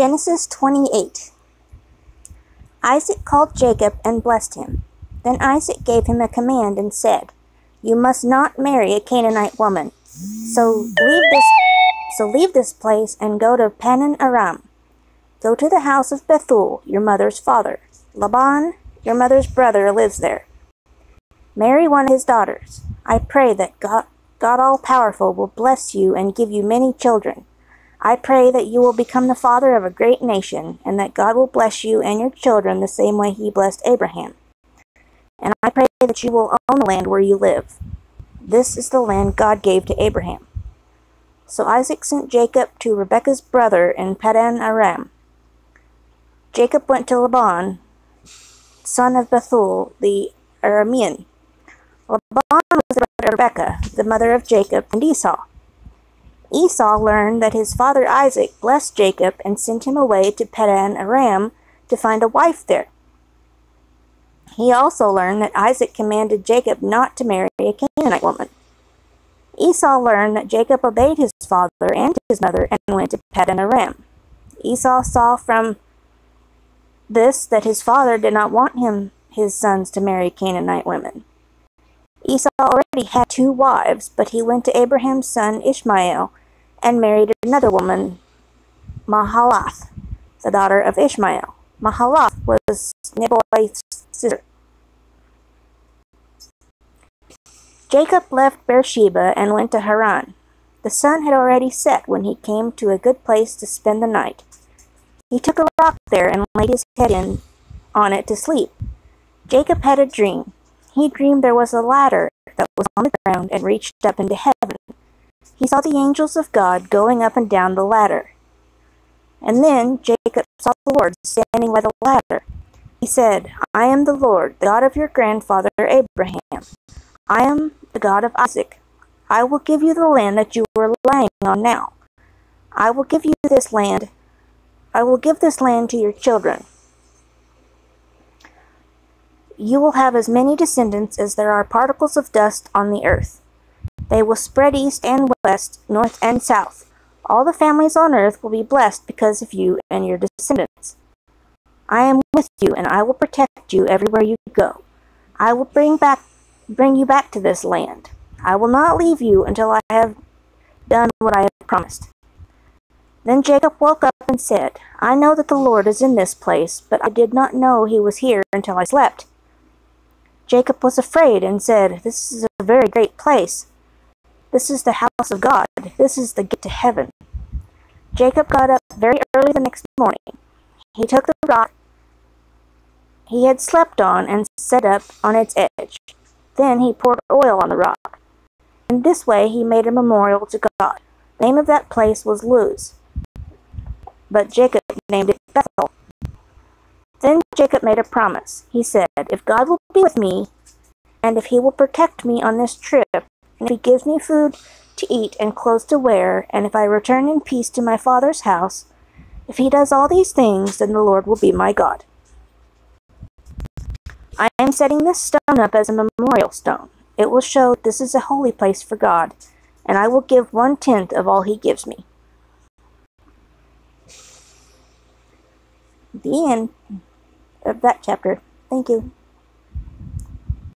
Genesis 28 Isaac called Jacob and blessed him. Then Isaac gave him a command and said, You must not marry a Canaanite woman. So leave this so leave this place and go to Padan Aram. Go to the house of Bethuel, your mother's father. Laban, your mother's brother, lives there. Marry one of his daughters. I pray that God, God All Powerful will bless you and give you many children. I pray that you will become the father of a great nation, and that God will bless you and your children the same way he blessed Abraham. And I pray that you will own the land where you live. This is the land God gave to Abraham. So Isaac sent Jacob to Rebekah's brother in Padan Aram. Jacob went to Laban, son of Bethuel the Aramean. Laban was the brother of Rebekah, the mother of Jacob and Esau. Esau learned that his father Isaac blessed Jacob and sent him away to Padan Aram to find a wife there. He also learned that Isaac commanded Jacob not to marry a Canaanite woman. Esau learned that Jacob obeyed his father and his mother and went to Padan Aram. Esau saw from this that his father did not want him his sons to marry Canaanite women. Esau already had two wives, but he went to Abraham's son Ishmael and married another woman, Mahalath, the daughter of Ishmael. Mahalath was Nebaioth's sister. Jacob left Beersheba and went to Haran. The sun had already set when he came to a good place to spend the night. He took a rock there and laid his head in on it to sleep. Jacob had a dream. He dreamed there was a ladder that was on the ground and reached up into heaven. He saw the angels of God going up and down the ladder. And then Jacob saw the Lord standing by the ladder. He said, I am the Lord, the God of your grandfather Abraham. I am the God of Isaac. I will give you the land that you are lying on now. I will give you this land. I will give this land to your children. You will have as many descendants as there are particles of dust on the earth. They will spread east and west, north and south. All the families on earth will be blessed because of you and your descendants. I am with you, and I will protect you everywhere you go. I will bring back bring you back to this land. I will not leave you until I have done what I have promised. Then Jacob woke up and said, I know that the Lord is in this place, but I did not know he was here until I slept. Jacob was afraid and said, This is a very great place. This is the house of God. This is the gate to heaven. Jacob got up very early the next morning. He took the rock he had slept on and set up on its edge. Then he poured oil on the rock. In this way he made a memorial to God. The name of that place was Luz. But Jacob named it Bethel. Then Jacob made a promise. He said, If God will be with me, and if he will protect me on this trip, and if he gives me food to eat and clothes to wear, and if I return in peace to my father's house, if he does all these things, then the Lord will be my God. I am setting this stone up as a memorial stone. It will show this is a holy place for God, and I will give one tenth of all he gives me. The end of that chapter. Thank you.